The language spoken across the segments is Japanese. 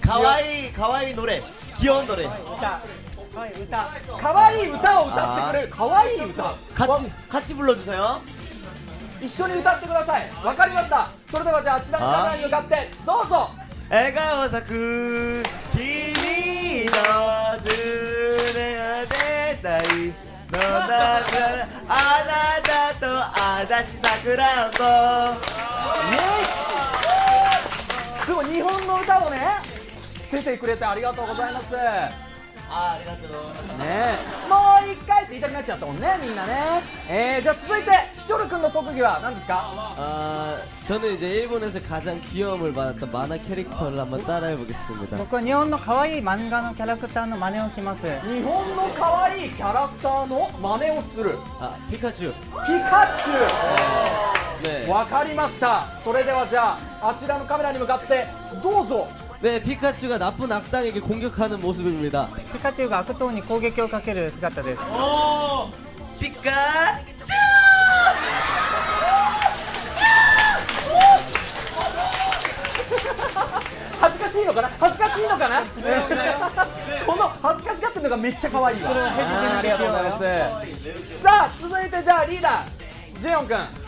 かわいいかわいい노래 귀여운 노래 歌可愛い歌可愛い歌を歌ってくれる可愛い歌 같이 같이 불러주세요 一緒に歌ってくださいわかりましたそれではじゃああちらのカメラに向かってどうぞ笑顔咲く君のずれでたいのだあなたとあだしさくらんぼイエイすごい 日本の歌をね知っててくれてありがとうございますねあありがとうえもう一回って言いたくなっちゃったもんねみんなねえー、じゃあ続いてシチョル君の特技は何ですか 아, 저는 이제 일본에서 가장 귀여움을 받았던 만화 캐릭터를 한번 따라해 보겠습니다. 僕は日本の可愛い漫画のキャラクターの真似をします日本の可愛いキャラクターの真似をする 아, 피카츄. ピカチュ 네. ウ 分かりましたそれではじゃああちらのカメラに向かってどうぞ 네, 피카츄가 나쁜 악당에게 공격하는 모습입니 다. 피카츄가 악동이 공격을かける姿です. 오! 피카 츄! かしいのかな？恥ずかしいのかな?この恥ずかしがってるのがめっちゃ可愛いわ。ありがとうございます。さあ、続いてじゃあリーダー、ジェヨン君。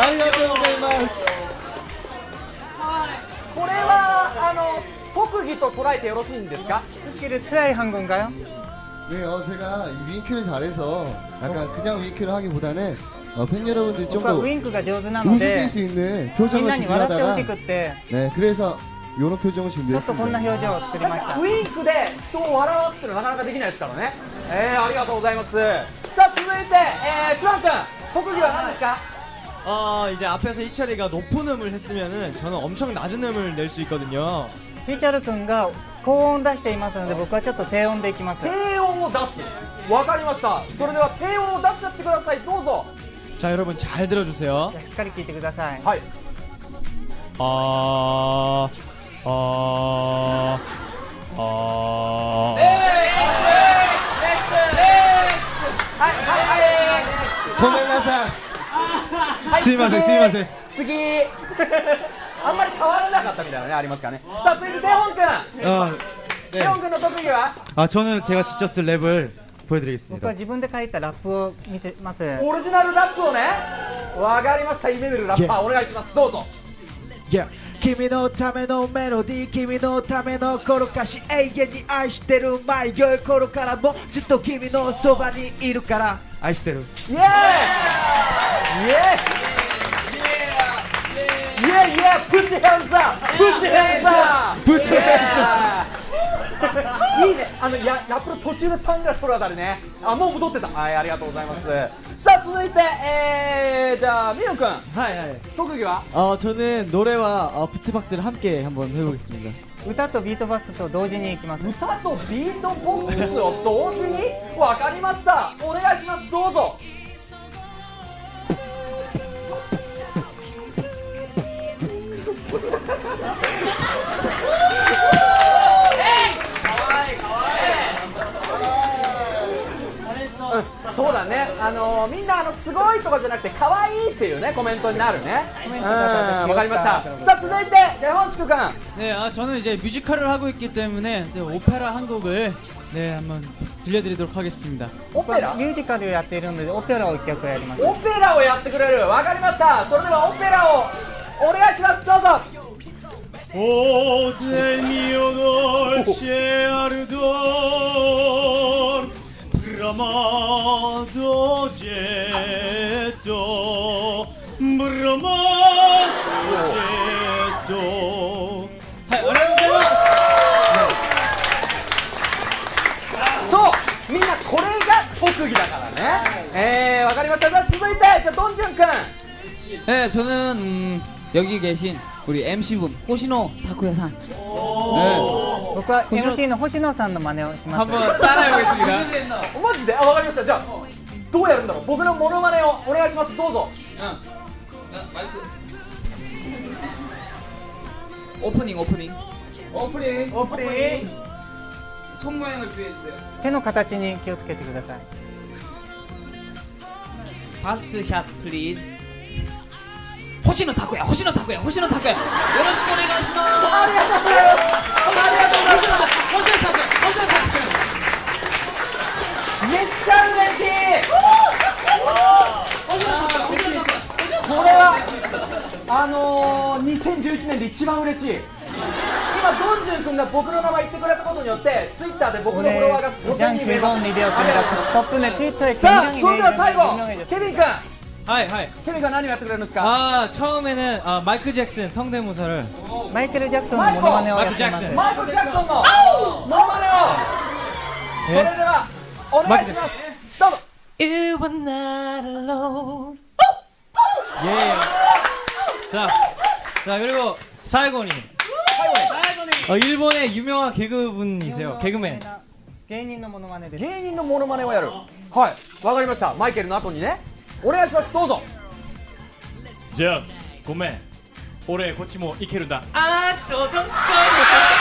아리가또 고자이마스. これはあの特技と捉えてよろしいんですか 스킬을 트라이 한 건가요? 네, 어, 제가 이 윙크를 잘해서 약간 그냥 윙크를 하기보다는 어, 팬 여러분들이 僕はウ 좀 インクが上手な 더 ので 웃으실 수 있는 みん 표정을 なに笑ってほ 준비하다가 しくって、 네, 그래서 이런 표정을 ちょっとこんな 준비했습니다. 表情を作りま確かした。ウインクで人を笑わすっていうのはなかなかできないですからねえー、ありがとうございますさあ続いて、えー、シワン君特技は何ですか 어 이제 앞에서 희철이가 높은 음을 했으면은 저는 엄청 낮은 음을 낼 수 있거든요. ピーチャル君が高音出していますので、僕はちょっと低音でいきます。低音を出すわかりましたそれでは低音を出しちゃってくださいどうぞ 자 여러분 잘 들어주세요. じゃあしっかり聞いてください。はい 아, 아, 아. すいません次すいません次あんまり変わらなかったみたいなのねありますからねさあ続いてテホン君 아, テホン君の特技は 아 저는 제가 직접 쓴 랩을 僕は 보여드리겠습니다. 自分で書いたラップを見せます。オリジナルラップをねわかりました夢見るラッパーお願いしますどうぞ Yeah 君のためのメロディー君のためのこの歌詞永遠に愛してる迷い頃からもずっと君のそばにいるから愛してるイエーイイエーイ イエーイイエーイプチヘンザプチヘンザプチヘンザいいねあのやラップの途中でサングラス取るあたりねあもう戻ってたはいありがとうございますさあ続いてえー、じゃあミノ君 하이 特技は 어 저는 노래와 어, 비트박스를 함께 한번 해보겠습니다. 歌とビートバックスを同時にいきます。歌とビートボックスを同時にわかりましたお願いしますどうぞ そうだね、あのーみんなあのすごいとかじゃなくて可愛いっていうねコメントになるね。うん、ントだとわかりました。さあ続いてじゃあ本宿君、 네, 아, 저는 이제 뮤지컬을 하고 있기 때문에 네, 오페라 한 곡을 네, 한번 들려드리도록 하겠습니다. オペラミュージカルをやっているので、オペラを一曲やります。オペラをやってくれる。わかりました。それではオペラをお願いします。どうぞ。 O del mio dolce ardor Bramado getto Bramado getto はい、ありがとうございます。そう、みんなこれが特技だからね。えー、わかりました。じゃあ続いて、じゃあドンジュン君。 네, 저는 음, 여기 계신 우리 MC분 호시노 타쿠야상. 네, 僕は MC の星野さんの真似をします 한번 따라해보겠습니다. マジであわかりましたじゃあどうやるんだろう僕のモノマネをお願いしますどうぞ 오프닝 오프닝 オープニングオープニング 손 모양을 주의해주세요 手の形に気をつけてください 파스트 샷 플리즈 星野拓也星野拓也星野拓也。よろしくお願いします。ありがとうございますありがとうございます星野拓也星野拓也めっちゃ嬉しいこれはあのー、2011年で一番嬉しい今ドンジュン君が僕の名前言ってくれたことによってツイッターで僕のフォロワーが5000人増えますさあそれでは最後ケビン君하이 하이. ケビン君は何をやってくれるんですか 아 처음에는 아, 마이클 잭슨 성대모사를 마이클 잭슨의 모노마네をやっています。マイク・ジャクソンのモノマネをそれではお願いしますどうぞ You were not alone. 예. 자, 자 그리고 사이고니. 어, 일본의 유명한 개그분이세요. 개그맨. 芸人のモノマネです。芸人のモノマネをやるはいわかりましたマイケルの後にね お願いしますどうぞ。じゃあごめん。俺こっちもいけるんだ。あーっとどうすか